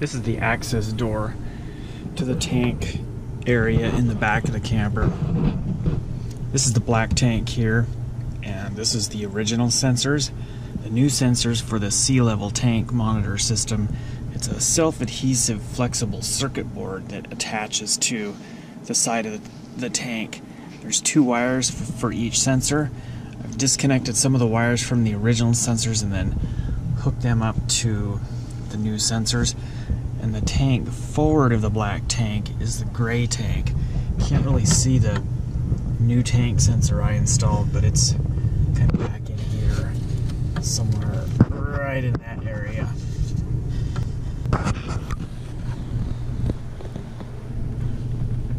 This is the access door to the tank area in the back of the camper. This is the black tank here, and this is the original sensors. The new sensors for the SeeLevel tank monitor system. It's a self-adhesive flexible circuit board that attaches to the side of the tank. There's two wires for each sensor. I've disconnected some of the wires from the original sensors and then hooked them up to the new sensors and the tank forward of the black tank is the gray tank. Can't really see the new tank sensor I installed, but it's kind of back in here, somewhere right in that area.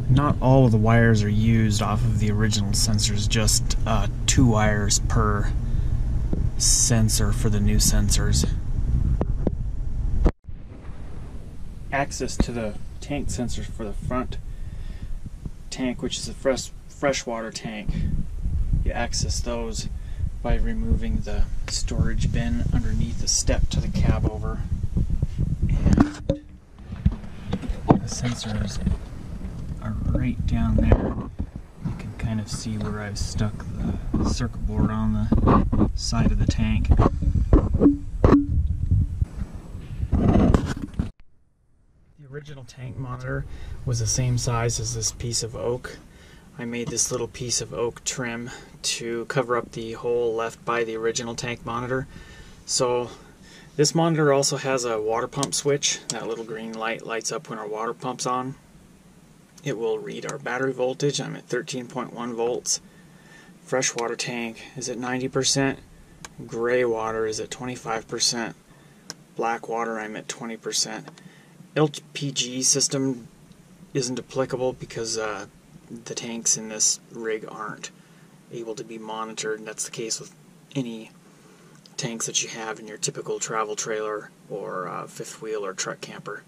Not all of the wires are used off of the original sensors, just uh, two wires per sensor for the new sensors. Access to the tank sensors for the front tank, which is a fresh freshwater tank. You access those by removing the storage bin underneath the step to the cab over. And the sensors are right down there. You can kind of see where I've stuck the circuit board on the side of the tank. Original tank monitor was the same size as this piece of oak. I made this little piece of oak trim to cover up the hole left by the original tank monitor. So this monitor also has a water pump switch. That little green light lights up when our water pump's on. It will read our battery voltage. I'm at 13.1 volts. Freshwater tank is at 90%. Gray water is at 25%. Black water I'm at 20%. LPG system isn't applicable because uh, the tanks in this rig aren't able to be monitored, and that's the case with any tanks that you have in your typical travel trailer or uh, fifth wheel or truck camper.